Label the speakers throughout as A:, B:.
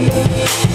A: Thank you.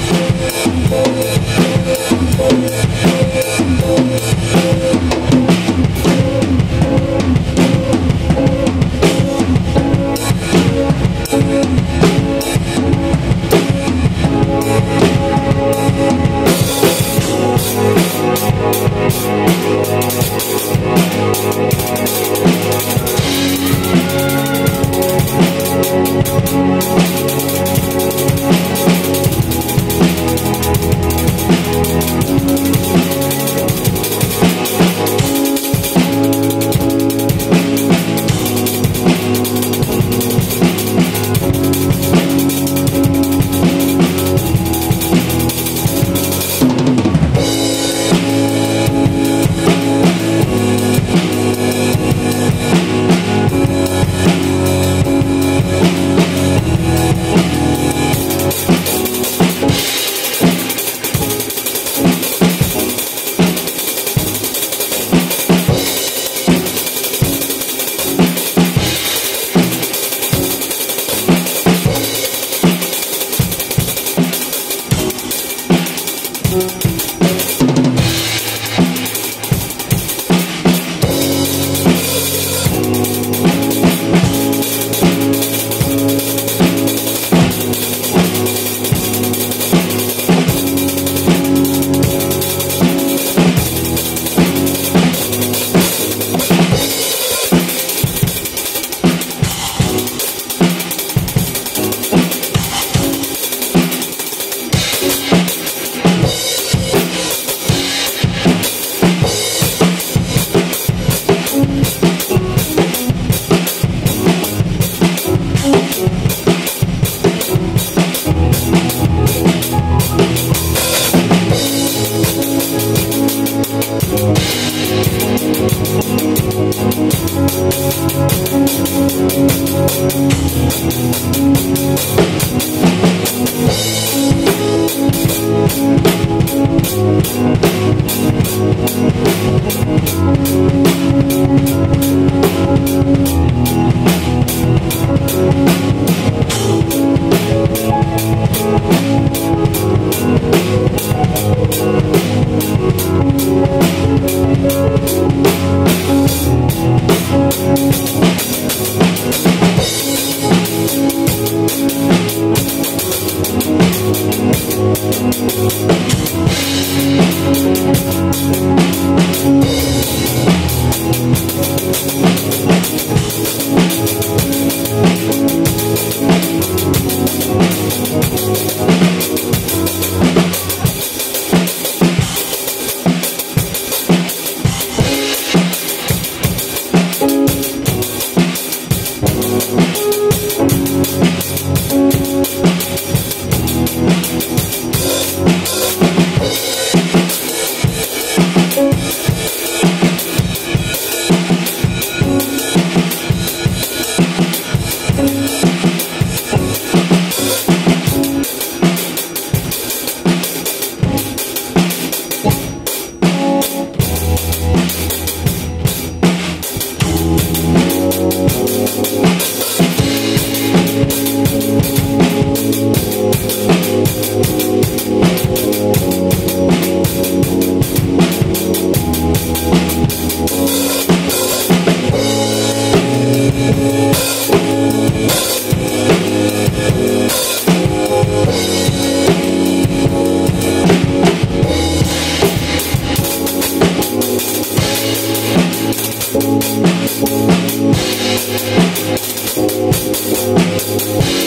A: Thank